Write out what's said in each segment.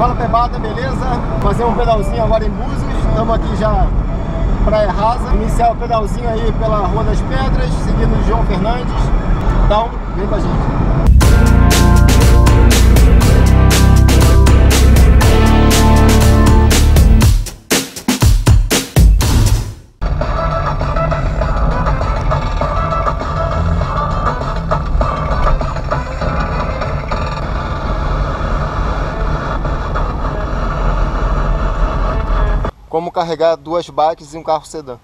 Fala Pebada, beleza? Fazer um pedalzinho agora em Búzios. Estamos aqui já Praia Rasa. Iniciar o pedalzinho aí pela Rua das Pedras, seguindo de João Fernandes. Então, vem com a gente. Carregar duas bikes e um carro sedã.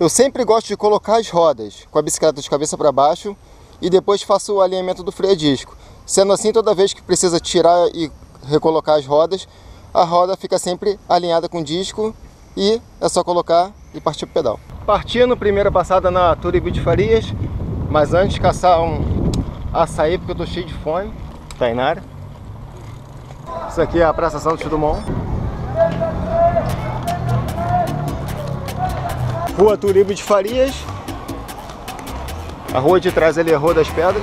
Eu sempre gosto de colocar as rodas com a bicicleta de cabeça para baixo e depois faço o alinhamento do freio a disco. Sendo assim, toda vez que precisa tirar e recolocar as rodas, a roda fica sempre alinhada com o disco e é só colocar e partir pro pedal. Partindo, primeira passada na Turibi de Farias, mas antes caçar um açaí porque eu tô cheio de fome. Tainara. Isso aqui é a Praça Santos Dumont. Rua Turibo de Farias. A rua de trás ali é Rua das Pedras.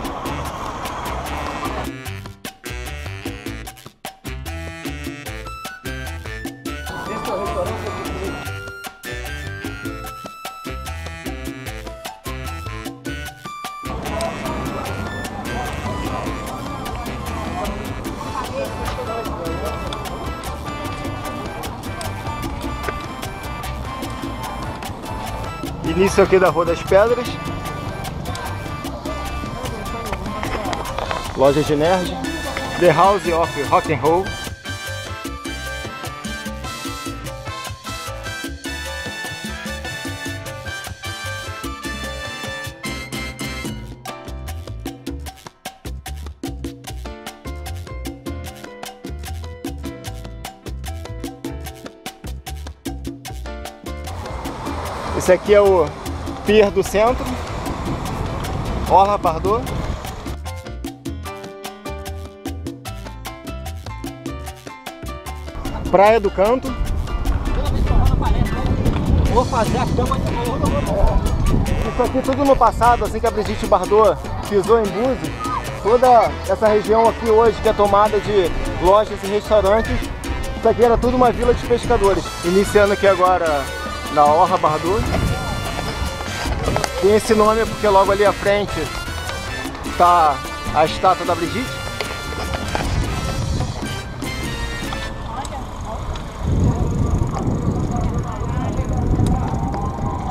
Início aqui da Rua das Pedras. Loja de Nerd. The House of Rock and Roll. Esse aqui é o Pier do Centro, Orla Bardot. Praia do Canto. Vou fazer a cama de novo. Isso aqui tudo no passado, assim que a Brigitte Bardot pisou em Búzios, toda essa região aqui hoje que é tomada de lojas e restaurantes, isso aqui era tudo uma vila de pescadores. Iniciando aqui agora na Orla Bardot. Tem esse nome porque logo ali à frente está a estátua da Brigitte.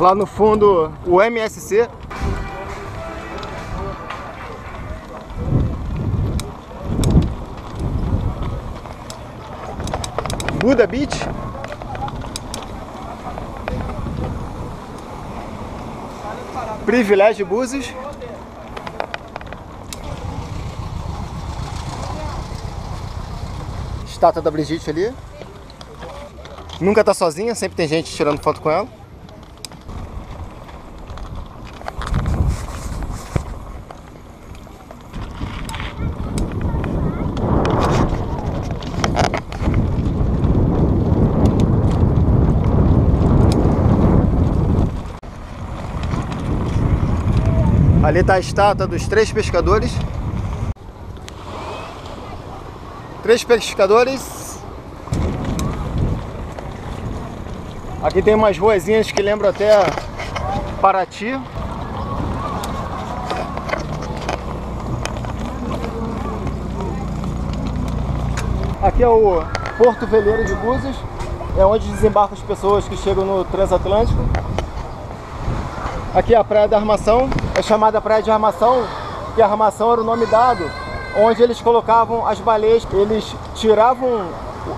Lá no fundo o MSC. Buda Beach. Privilégio Búzios. Estátua da Brigitte ali. Nunca tá sozinha, sempre tem gente tirando foto com ela. Ali está a estátua dos três pescadores. Três pescadores. Aqui tem umas ruazinhas que lembram até Paraty. Aqui é o Porto Veleiro de Búzios. É onde desembarcam as pessoas que chegam no Transatlântico. Aqui é a Praia da Armação, é chamada Praia de Armação, a armação era o nome dado, onde eles colocavam as baleias, eles tiravam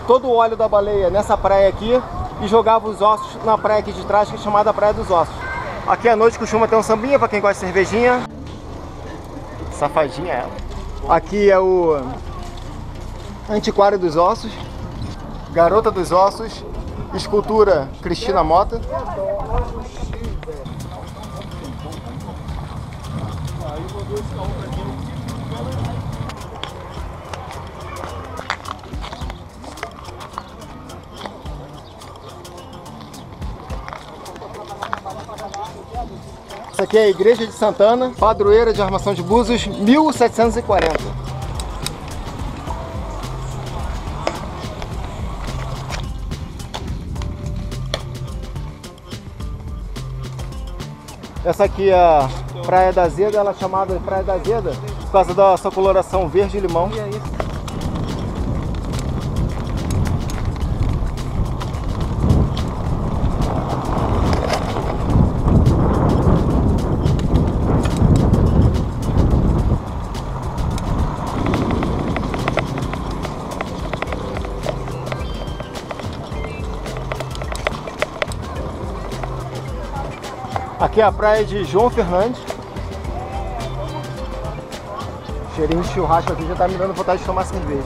todo o óleo da baleia nessa praia aqui e jogavam os ossos na praia aqui de trás, que é chamada Praia dos Ossos. Aqui à noite costuma ter um sambinha para quem gosta de cervejinha. Safadinha ela. Aqui é o Antiquário dos Ossos, Garota dos Ossos, escultura Cristina Mota. Aí mandou esse outra aqui. Essa aqui é a Igreja de Santana, padroeira de Armação de Búzios, 1740. Essa aqui é a Praia da Zeda, ela é chamada Praia da Zeda por causa da sua coloração verde limão. Aqui é a praia de João Fernandes. Cheirinho de churrasco aqui já tá me dando vontade de tomar cerveja.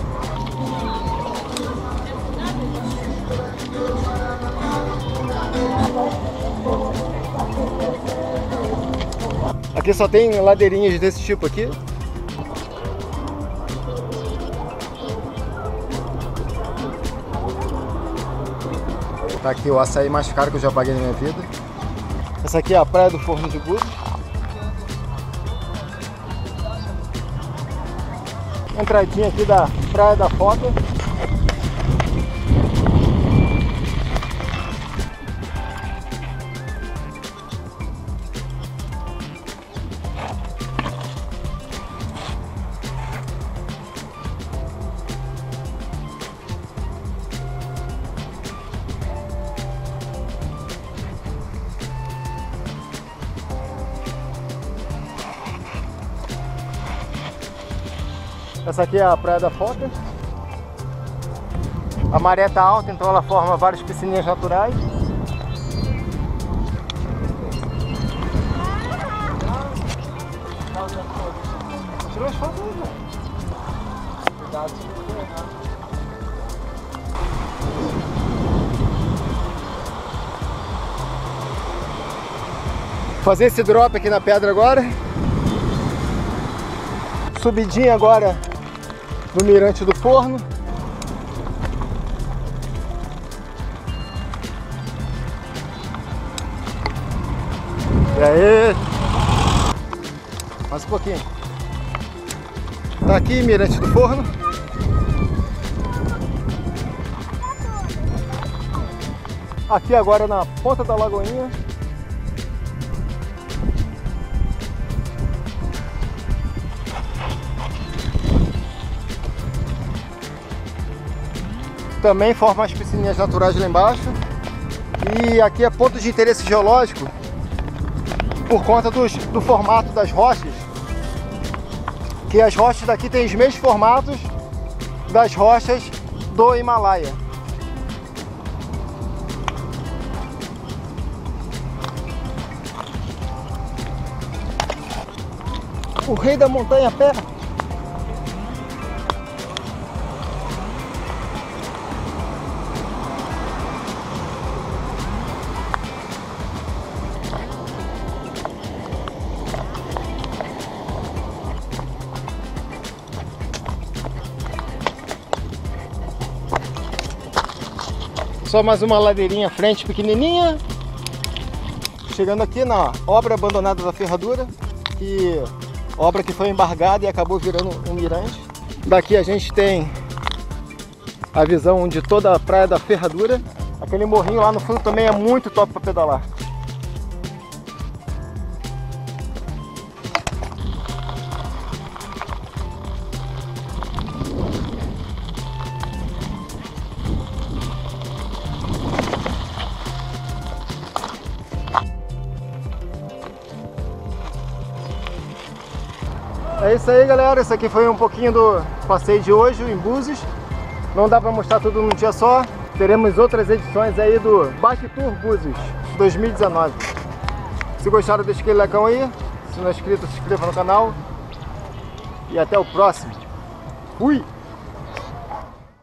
Aqui só tem ladeirinhas desse tipo aqui. Tá aqui o açaí mais caro que eu já paguei na minha vida. Essa aqui é a praia do Forno de Búzios. Entradinha aqui da Praia da Foto. Essa aqui é a Praia da Foca. A maré está alta, então ela forma várias piscininhas naturais. Fazer esse drop aqui na pedra agora. Subidinha agora no mirante do forno. E aí? Mais um pouquinho. Tá aqui, mirante do forno. Aqui agora na ponta da lagoinha. Também forma as piscininhas naturais lá embaixo. E aqui é ponto de interesse geológico por conta dos, do formato das rochas. Que as rochas daqui têm os mesmos formatos das rochas do Himalaia. O rei da montanha pé Só mais uma ladeirinha à frente pequenininha. Chegando aqui na obra abandonada da ferradura, que obra que foi embargada e acabou virando um mirante. Daqui a gente tem a visão de toda a praia da ferradura. Aquele morrinho lá no fundo também é muito top para pedalar. Isso aí, galera. Esse aqui foi um pouquinho do passeio de hoje em Búzios. Não dá para mostrar tudo num dia só. Teremos outras edições aí do Bike Tour Búzios 2019. Se gostaram, deixa aquele like aí. Se não é inscrito, se inscreva no canal. E até o próximo. Fui!